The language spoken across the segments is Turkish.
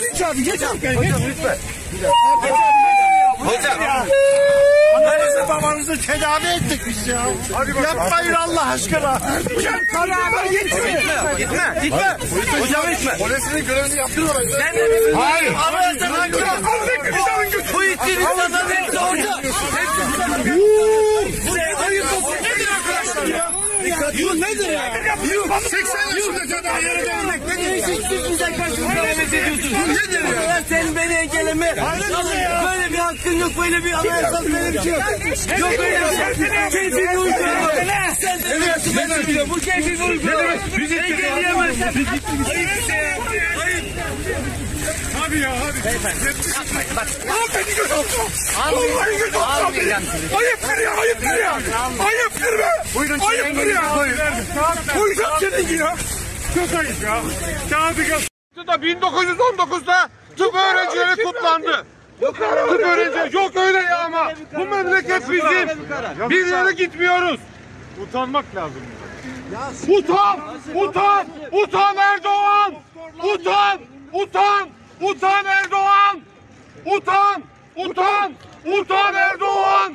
Geç abi geç abi. Geç. Hocam. Annenizi babanızı tedavi ettik biz ya. Yapmayın Allah aşkına. Hocam kanunlar yetmiyor. Gitme, gitme. Hocam gitme. Polisinin görevini yaptırma. Sen de bizim Hayır. Anayasa hakkı. Bu için insanların hepsi orada. Hepsi Hayır, nedir arkadaşlar ya? Yuh nedir ya? 80 yaşında kadar yere dönmek nedir? Ediyorsunuz. Bu nedir ya? Sen beni engelleme. Böyle bir hakkın yok, böyle bir anayasal böyle bir şey yok. Yok öyle bir şey. Keyfini uygulama. Sen de biliyorum. Bu keyfini uygulama. Biz engelleyemezsin. Hayır. Hadi ya hadi. Beni götürsün. Vallahi götürsün. Ayıptır ya ayıptır ya. Ayıptır be. Buyurun Ayıptır ya. Buyurun senin ya. Çok ayıp ya. Kağıdı gö- da 1919'da tıp öğrencileri kutlandı. Tıp öğrencileri yok öyle ya ama bu memleket bizim. Bir yere gitmiyoruz. Utanmak lazım. Utan! Utan! Utan Erdoğan! Utan! Utan! Utan Erdoğan! Utan! Utan! Utan Erdoğan!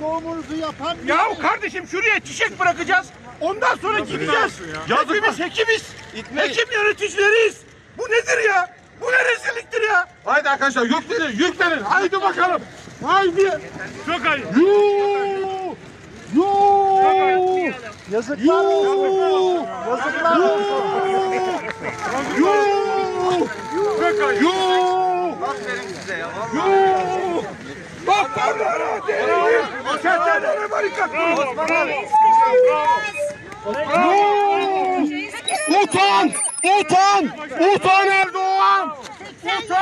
Doğumunuzu yapan Ya kardeşim şuraya çiçek bırakacağız. Ondan sonra gideceğiz. Hepimiz hekimiz. Hekim yöneticileriyiz. Bu nedir ya? Bu ne rezilliktir ya? Haydi arkadaşlar yüklenin yüklenin. Haydi bakalım. Haydi. Çok ayıp. Yuuu. Yuuu. yazıklar olsun. Yazıklar olsun. Yuuu. Çok ayıp. Yuuu. Yuuu. Doktorlara değil. Çetelere barikat. Otan! Otan! Otan Erdoğan! Otan!